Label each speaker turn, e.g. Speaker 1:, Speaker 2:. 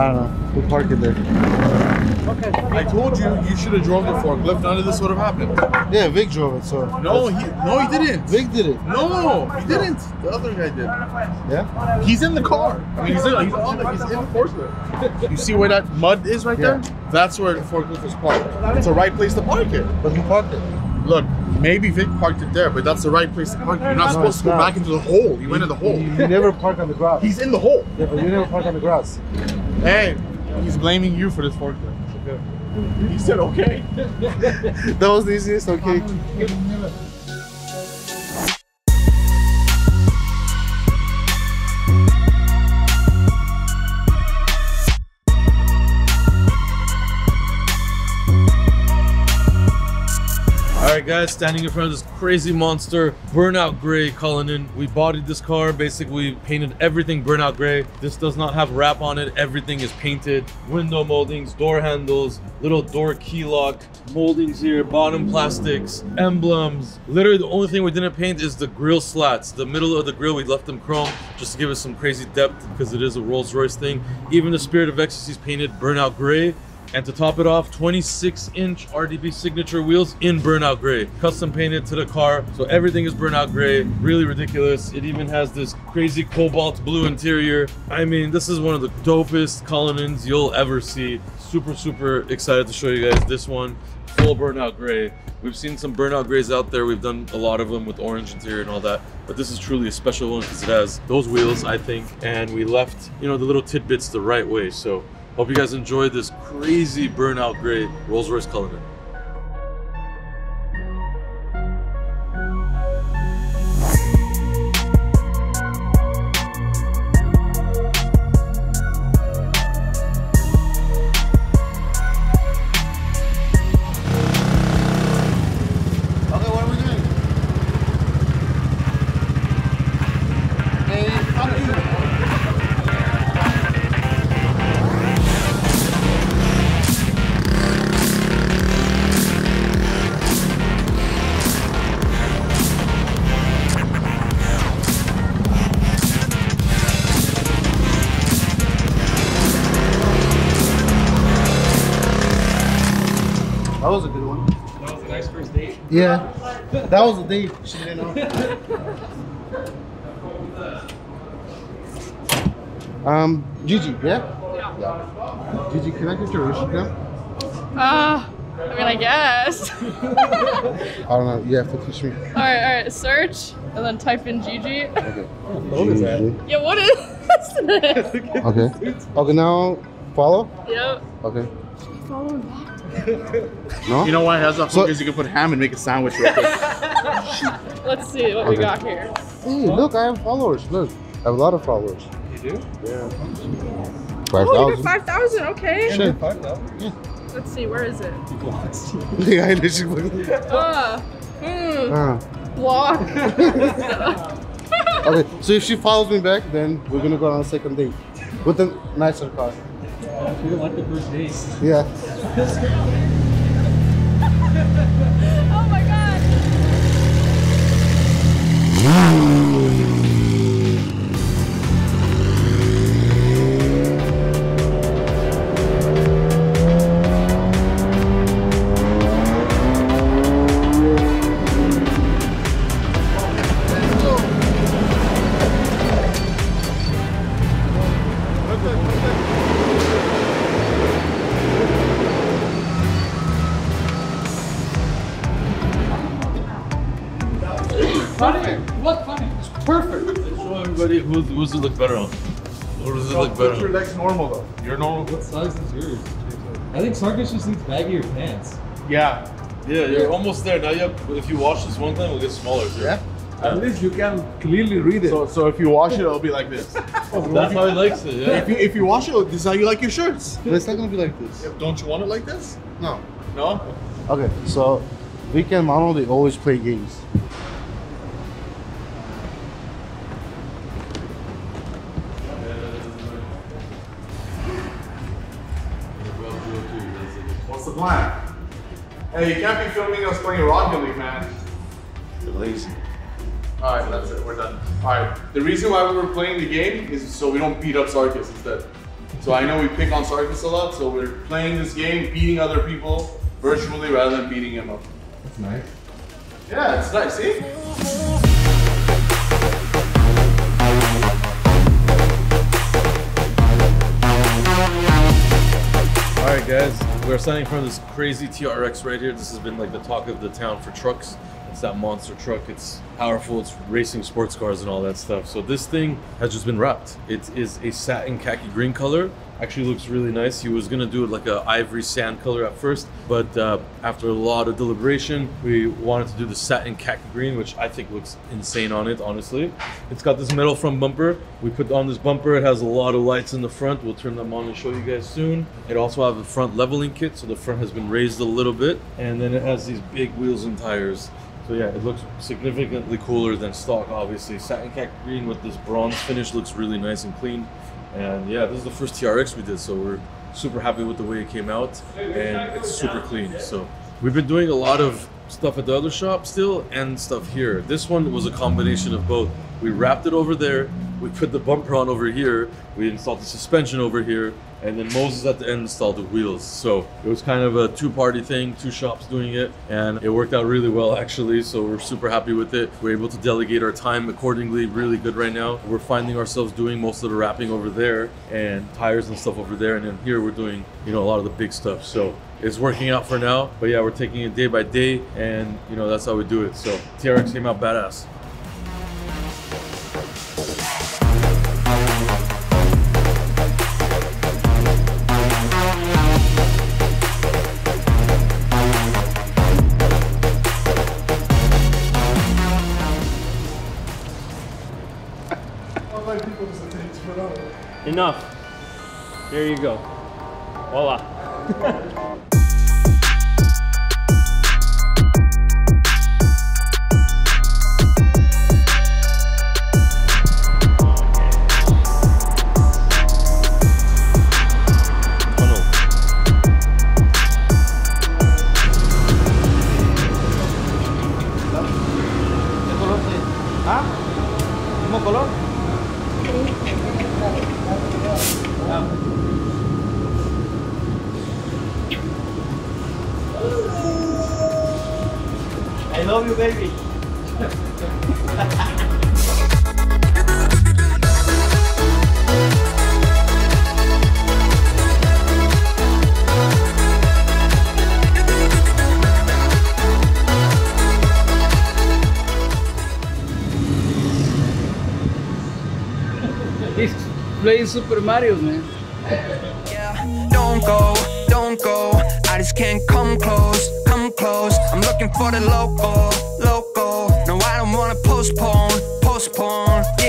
Speaker 1: I don't know. We parked it there. Okay.
Speaker 2: I told you you should have drove the forklift. None of this would have happened.
Speaker 1: Yeah, Vic drove it, so.
Speaker 2: No, he no he didn't.
Speaker 1: Vic did it.
Speaker 2: No, he didn't. The other guy did.
Speaker 1: Yeah?
Speaker 2: He's in the car. I mean, he's in, he's on the, he's in the forklift. You see where that mud is right
Speaker 1: Yeah.
Speaker 2: there? That's where the forklift is parked. It's the right place to park it.
Speaker 1: But who parked it?
Speaker 2: Look, maybe Vic parked it there, but that's the right place to park it. You're not
Speaker 1: No,
Speaker 2: supposed to go
Speaker 1: not.
Speaker 2: back into the hole. You went in the hole.
Speaker 1: You, you never park on the grass.
Speaker 2: He's in the hole.
Speaker 1: yeah, but you never park on the grass.
Speaker 2: Hey, he's blaming you for this forklift. He said okay.
Speaker 1: That was the easiest, okay.
Speaker 3: Guys, standing in front of this crazy monster, burnout gray Cullinan. We bodied this car, basically painted everything burnout gray. This does not have wrap on it. Everything is painted. Window moldings, door handles, little door key lock, moldings here, bottom plastics, emblems. Literally, the only thing we didn't paint is the grill slats. The middle of the grill, we left them chrome just to give us some crazy depth because it is a Rolls Royce thing. Even the Spirit of Ecstasy is painted burnout gray. And to top it off, 26 inch RDB signature wheels in burnout gray. Custom painted to the car. So everything is burnout gray. Really ridiculous. It even has this crazy cobalt blue interior. I mean, this is one of the dopest Cullinans you'll ever see. Super, super excited to show you guys this one. Full burnout gray. We've seen some burnout grays out there. We've done a lot of them with orange interior and all that. But this is truly a special one because it has those wheels, I think. And we left, you know, the little tidbits the right way. So Hope you guys enjoyed this crazy burnout gray Rolls Royce Cullinan.
Speaker 1: Yeah, that was a date. She didn't know. Um, Gigi, yeah? Yeah. Gigi, can I get your Instagram?
Speaker 4: Uh, I mean, I guess.
Speaker 1: I don't know. You have to teach me.
Speaker 4: right, all right. Search and then type in Gigi.
Speaker 1: Okay.
Speaker 5: is that?
Speaker 1: Gigi.
Speaker 4: yeah, what is this?
Speaker 1: Okay. Okay, now follow.
Speaker 4: yep.
Speaker 1: Okay.
Speaker 4: Follow back.
Speaker 1: No?
Speaker 2: You know why it has that
Speaker 1: So-
Speaker 2: hook is you can put ham and make a sandwich real quick.
Speaker 4: Let's see what we got here.
Speaker 1: Hey, look, I have followers. Look, I have a lot of followers.
Speaker 5: You do?
Speaker 1: Five
Speaker 4: Oh, you
Speaker 1: thousand.
Speaker 4: got 5,000. Okay.
Speaker 1: Shit.
Speaker 5: Five thousand.
Speaker 4: Let's see. Where is it?
Speaker 1: Yeah, I literally-
Speaker 4: Uh, hmm.
Speaker 1: Ah.
Speaker 4: Block.
Speaker 1: Okay, so if she follows me back, then we're gonna go on a second date with a nicer car.
Speaker 5: You don't like the first date.
Speaker 1: Yeah.
Speaker 4: oh my god.
Speaker 1: Perfect.
Speaker 3: Show everybody who's, who's it look better on. Who does it look better
Speaker 2: Put your
Speaker 3: on?
Speaker 2: legs normal though. You're normal.
Speaker 5: What size is yours? I think Sarkis just needs baggier pants.
Speaker 2: Yeah.
Speaker 3: Yeah, you're almost there. Now you have, if you wash this one time, it'll get smaller too.
Speaker 1: Yeah.
Speaker 6: At least you can clearly read it.
Speaker 2: So so if you wash it, it'll be like this.
Speaker 3: That's how he likes it, yeah.
Speaker 2: if you if you wash it, this is how you like your shirts.
Speaker 1: But it's not gonna be like this.
Speaker 2: Don't you want it like this?
Speaker 1: No.
Speaker 2: No.
Speaker 1: Okay, so Vicky and Mano, they always play games.
Speaker 2: What's the plan? Hey, you can't be filming us playing Rocket League, man.
Speaker 1: They're lazy.
Speaker 2: All right, that's it. We're done. All right. The reason why we were playing the game is so we don't beat up Sarkis instead. So I know we pick on Sarkis a lot, so we're playing this game, beating other people virtually rather than beating him up.
Speaker 6: That's nice.
Speaker 2: Yeah, it's nice. See?
Speaker 3: All right, guys, we're front of this crazy TRX right here. This has been like the talk of the town for trucks. It's that monster truck. It's powerful. It's racing sports cars and all that stuff. So this thing has just been wrapped. It is a satin khaki green color. Actually looks really nice. He was gonna do it like a ivory sand color at first, but uh, after a lot of deliberation, we wanted to do the satin khaki green, which I think looks insane on it. Honestly, it's got this metal front bumper. We put on this bumper. It has a lot of lights in the front. We'll turn them on and show you guys soon. It also has a front leveling kit, so the front has been raised a little bit, and then it has these big wheels and tires. So yeah, it looks significantly cooler than stock, obviously. Satin cat green with this bronze finish looks really nice and clean. And yeah, this is the first TRX we did, so we're super happy with the way it came out, and it's super clean. So we've been doing a lot of stuff at the other shop still, and stuff here. This one was a combination of both. We wrapped it over there, we put the bumper on over here, we installed the suspension over here, and then Moses at the end installed the wheels. So it was kind of a two-party thing, two shops doing it, and it worked out really well actually. So we're super happy with it. We're able to delegate our time accordingly, really good right now. We're finding ourselves doing most of the wrapping over there and tires and stuff over there, and then here we're doing you know a lot of the big stuff. So it's working out for now. But yeah, we're taking it day by day, and you know that's how we do it. So TRX came out badass.
Speaker 7: Enough. There you go. Voila. love you, baby.
Speaker 6: He's playing Super Mario, man.
Speaker 8: Yeah, don't go, don't go. I just can't come close, come close. Looking for the local, local. No, I don't wanna postpone, postpone.